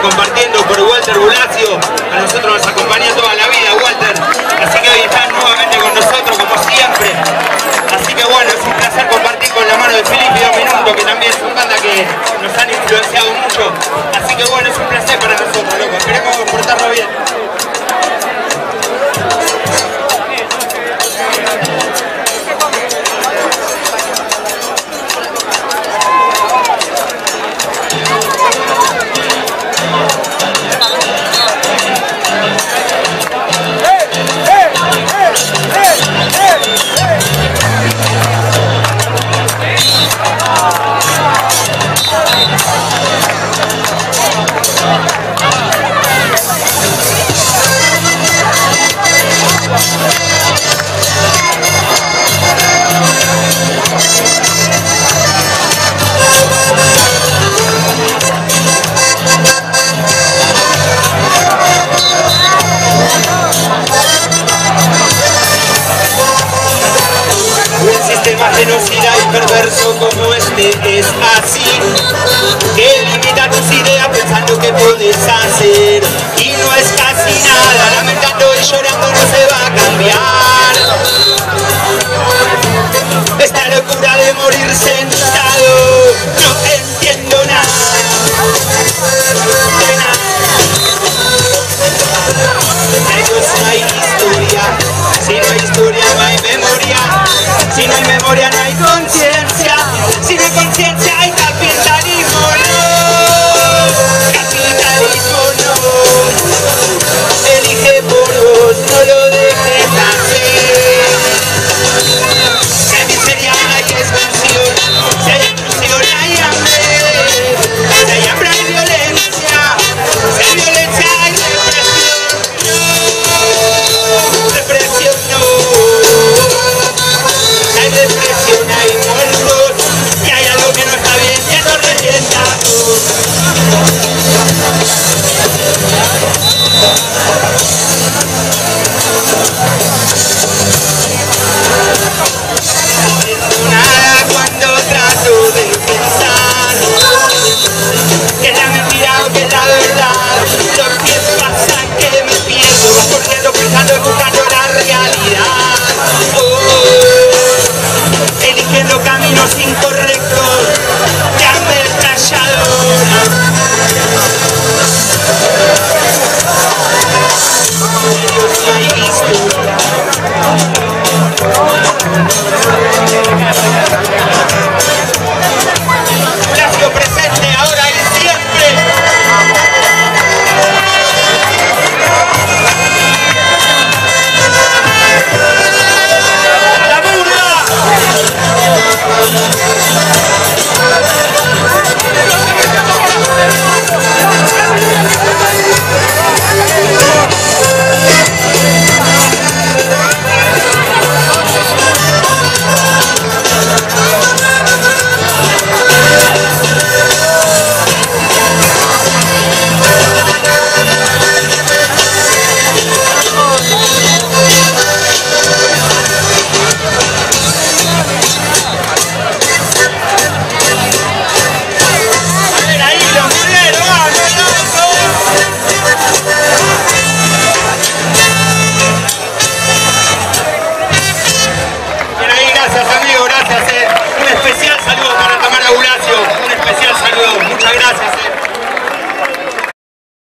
está compartiendo por Walter Bulacio. A nosotros nos acompaña toda la vida, Walter. Así que hoy están sistema genocida y perverso como este es así. Que limita tus ideas pensando que puedes Si no hay memoria no hay conciencia.